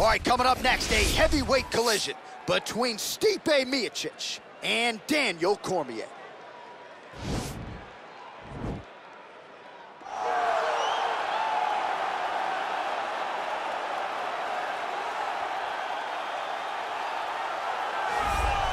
All right, coming up next, a heavyweight collision between Stipe Miocic and Daniel Cormier.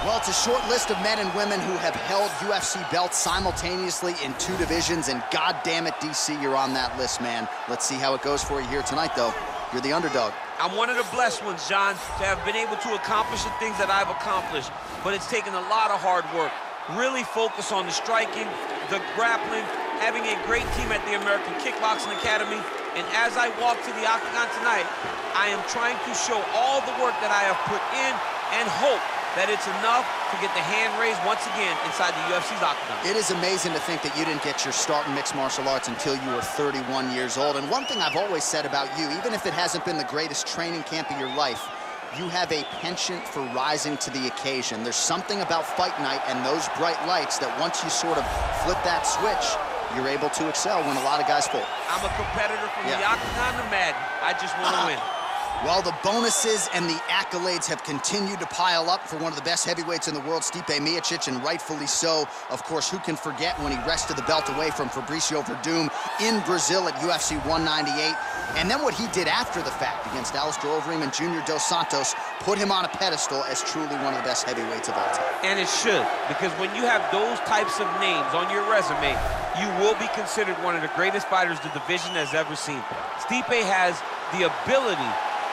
Well, it's a short list of men and women who have held UFC belts simultaneously in two divisions, and God damn it, DC, you're on that list, man. Let's see how it goes for you here tonight, though. You're the underdog. I'm one of the blessed ones, John, to have been able to accomplish the things that I've accomplished, but it's taken a lot of hard work. Really focus on the striking, the grappling, having a great team at the American Kickboxing Academy, and as I walk to the octagon tonight, I am trying to show all the work that I have put in and hope that it's enough to get the hand raised once again inside the UFC's octagon. It is amazing to think that you didn't get your start in mixed martial arts until you were 31 years old. And one thing I've always said about you, even if it hasn't been the greatest training camp of your life, you have a penchant for rising to the occasion. There's something about fight night and those bright lights that once you sort of flip that switch, you're able to excel when a lot of guys fall. I'm a competitor from yeah. the octagon to Madden. I just want to win. While the bonuses and the accolades have continued to pile up for one of the best heavyweights in the world, Stipe Miocic, and rightfully so. Of course, who can forget when he wrested the belt away from Fabricio Werdum in Brazil at UFC 198? And then what he did after the fact against Alistair Overeem and Junior Dos Santos put him on a pedestal as truly one of the best heavyweights of all time. And it should, because when you have those types of names on your resume, you will be considered one of the greatest fighters the division has ever seen. Stipe has the ability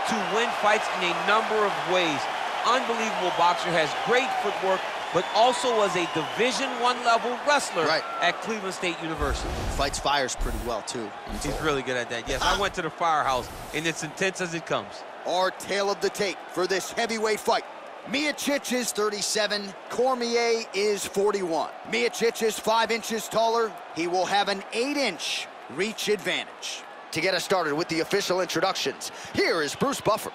to win fights in a number of ways. Unbelievable boxer, has great footwork, but also was a Division One level wrestler right. at Cleveland State University. Fights fires pretty well, too. He's really good at that. Yes, I went to the firehouse, and it's intense as it comes. Our tale of the tape for this heavyweight fight. Miocic is 37, Cormier is 41. Miocic is five inches taller. He will have an eight-inch reach advantage. To get us started with the official introductions, here is Bruce Buffer.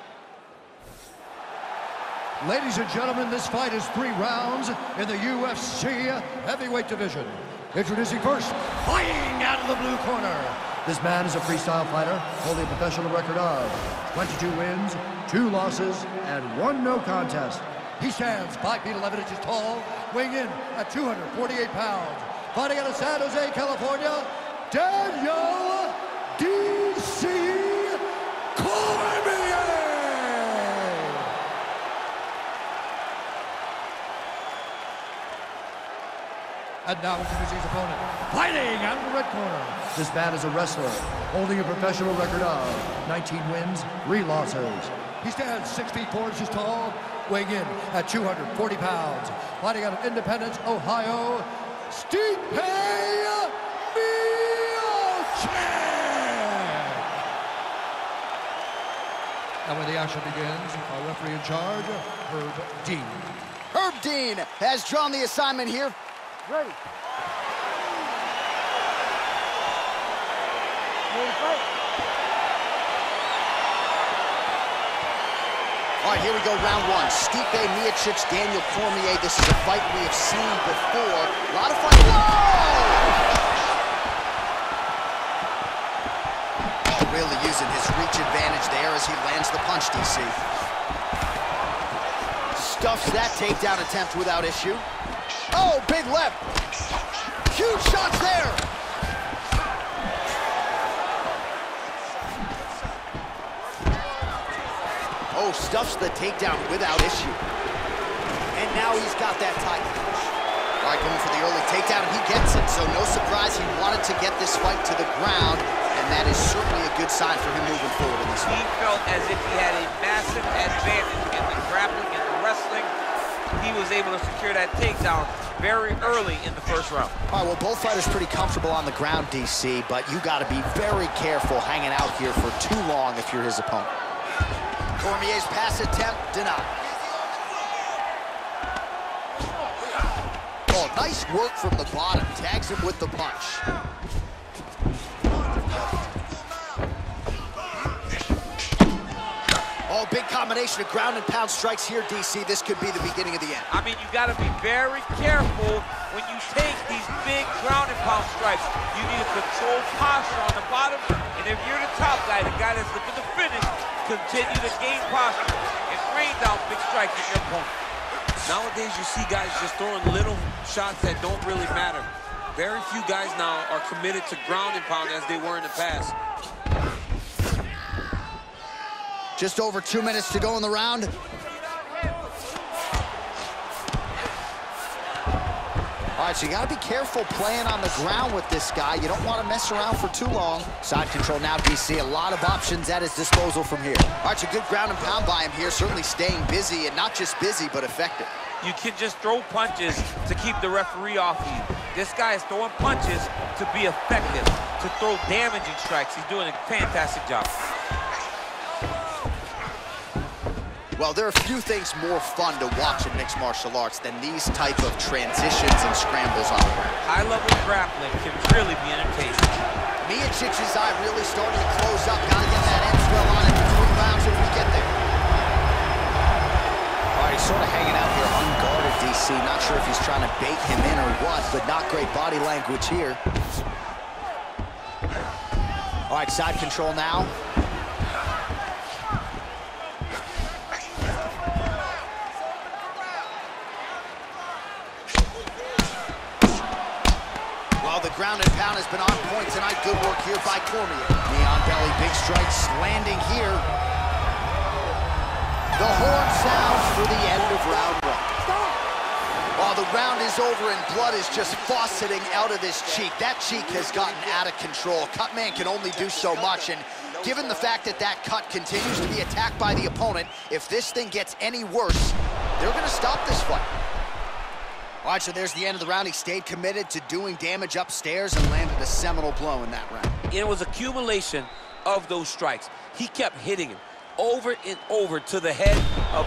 Ladies and gentlemen, this fight is three rounds in the UFC heavyweight division. Introducing first, fighting out of the blue corner. This man is a freestyle fighter, holding a professional record of 22 wins, two losses, and one no contest. He stands 5 feet 11 inches tall, weighing in at 248 pounds. Fighting out of San Jose, California, Daniel DC Cormier. And now introducing his opponent, fighting out of the red corner. This man is a wrestler, holding a professional record of 19 wins, 3 losses. He stands 6 feet 4 inches tall, weighing in at 240 pounds. Fighting out of Independence, Ohio, Stipe Miocic. And when the action begins, our referee in charge, Herb Dean. Herb Dean has drawn the assignment here. Ready. All right, here we go, round one. Stipe Miocic, Daniel Cormier. This is a fight we have seen before. A lot of fun. Whoa! really using his reach advantage there as he lands the punch, DC. Stuffs that takedown attempt without issue. Oh, big left. Huge shots there. Oh, stuffs the takedown without issue. And now he's got that tight. All right, going for the early takedown, and he gets it. So no surprise, he wanted to get this fight to the ground and that is certainly a good sign for him moving forward in this fight. He felt as if he had a massive advantage in the grappling and the wrestling. He was able to secure that takedown very early in the first round. All right, well, both fighters pretty comfortable on the ground, DC, but you got to be very careful hanging out here for too long if you're his opponent. Cormier's pass attempt denied. Oh, nice work from the bottom. Tags him with the punch. Combination of ground and pound strikes here, DC. This could be the beginning of the end. I mean, you got to be very careful when you take these big ground and pound strikes. You need a controlled posture on the bottom, and if you're the top guy, the guy that's looking to finish, continue to gain posture and rain down big strikes at your opponent. Nowadays, you see guys just throwing little shots that don't really matter. Very few guys now are committed to ground and pound as they were in the past. Just over two minutes to go in the round. All right, so you got to be careful playing on the ground with this guy. You don't want to mess around for too long. Side control now, DC. A lot of options at his disposal from here. All right, so good ground and pound by him here. Certainly staying busy, and not just busy, but effective. You can just throw punches to keep the referee off you. This guy is throwing punches to be effective, to throw damaging strikes. He's doing a fantastic job. Well, there are a few things more fun to watch in mixed martial arts than these type of transitions and scrambles on the ground. High-level grappling can really be entertaining. Miocic's eye really starting to close up. Got to get that Enswell on it between rounds if we get there. All right, he's sort of hanging out here unguarded, DC. Not sure if he's trying to bait him in or what, but not great body language here. All right, side control now. Ground and pound has been on point tonight. Good work here by Cormier. Knee on belly, big strikes landing here. The horn sounds for the end of round one. While the round is over and blood is just fauceting out of this cheek. That cheek has gotten out of control. Cutman can only do so much, and given the fact that that cut continues to be attacked by the opponent, if this thing gets any worse, they're going to stop this fight. All right, so there's the end of the round. He stayed committed to doing damage upstairs and landed a seminal blow in that round. It was accumulation of those strikes. He kept hitting him over and over to the head.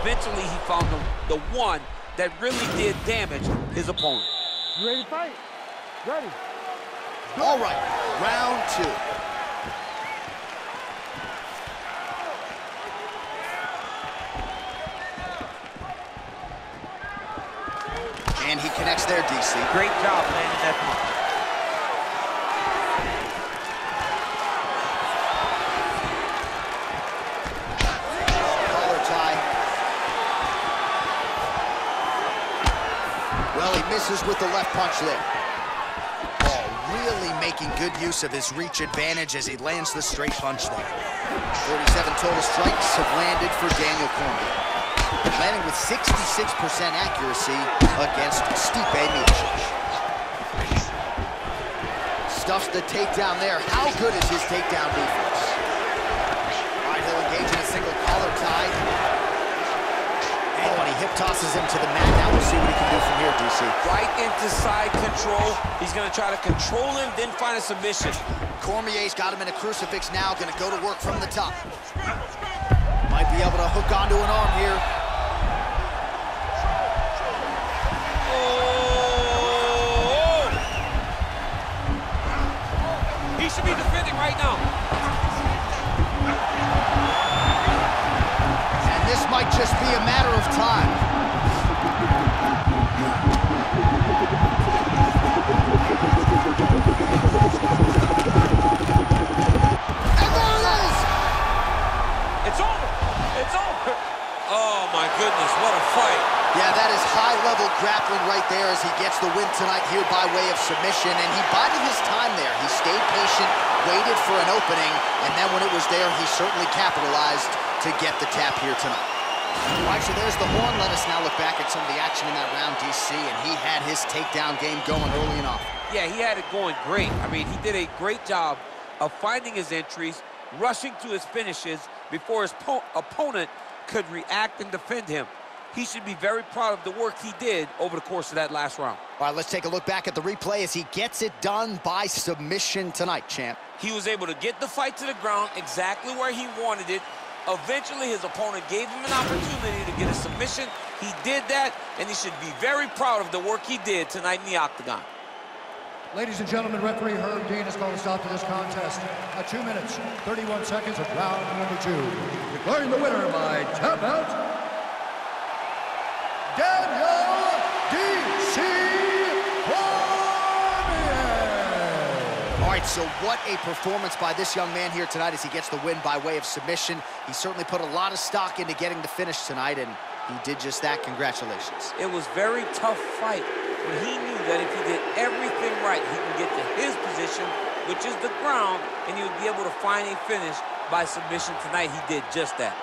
Eventually, he found the, the one that really did damage his opponent. You ready to fight? Ready. All right, round two. And he connects there, DC. Great job landing that punch. Well, he misses with the left punch there. Oh, really making good use of his reach advantage as he lands the straight punch there. 47 total strikes have landed for Daniel Cormier landing with 66% accuracy against Stipe Miocic. Stuffs the takedown there. How good is his takedown defense? All right, he'll engage in a single collar tie. Oh, and he hip tosses him to the mat. Now we'll see what he can do from here, DC. Right into side control. He's going to try to control him, then find a submission. Cormier's got him in a crucifix now. Going to go to work from the top. Might be able to hook onto an arm here. Right there as he gets the win tonight here by way of submission, and he bided his time there. He stayed patient, waited for an opening, and then when it was there, he certainly capitalized to get the tap here tonight. All right, so there's the horn. Let us now look back at some of the action in that round, DC, and he had his takedown game going early often. Yeah, he had it going great. I mean, he did a great job of finding his entries, rushing to his finishes before his opponent could react and defend him he should be very proud of the work he did over the course of that last round. All right, let's take a look back at the replay as he gets it done by submission tonight, champ. He was able to get the fight to the ground exactly where he wanted it. Eventually, his opponent gave him an opportunity to get a submission. He did that, and he should be very proud of the work he did tonight in the octagon. Ladies and gentlemen, referee Herb Dean has called a stop to this contest at 2 minutes, 31 seconds of round number two. Declaring the winner by tap out, Daniel D.C. Cormier. All right, right, so what a performance by this young man here tonight as he gets the win by way of submission. He certainly put a lot of stock into getting the finish tonight, and he did just that. Congratulations. It was very tough fight, but he knew that if he did everything right, he can get to his position, which is the ground, and he would be able to find a finish by submission tonight. He did just that.